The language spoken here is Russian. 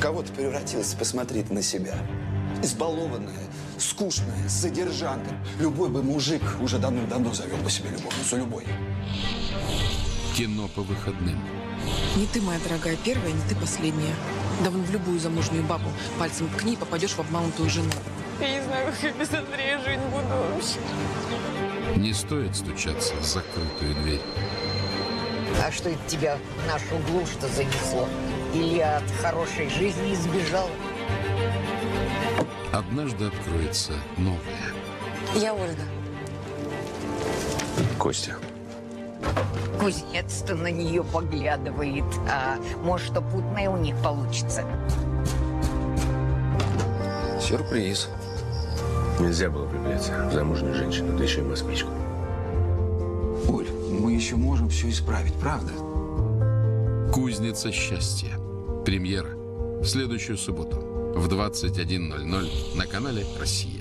В кого ты превратился? Посмотри ты на себя. Избалованная, скучная, содержанка. Любой бы мужик уже давным-давно завел бы себе любовницу, любой. Кино по выходным. Не ты, моя дорогая, первая, не ты последняя. Да вон в любую замужнюю бабу пальцем ткни и попадешь в обманутую жену. Я не знаю, как я без Андрея жить буду вообще. Не стоит стучаться в закрытую дверь. А что это тебя в нашу глушь-то занесло? Или от хорошей жизни избежал? Однажды откроется новое. Я Ольга. Костя. Кузнец-то на нее поглядывает. А может, что путное у них получится? Сюрприз. Нельзя было влюбляться в замужнюю женщину, да еще и москвичку. Оль, мы еще можем все исправить, правда? Кузница счастья. Премьера. В следующую субботу в 21.00 на канале «Россия».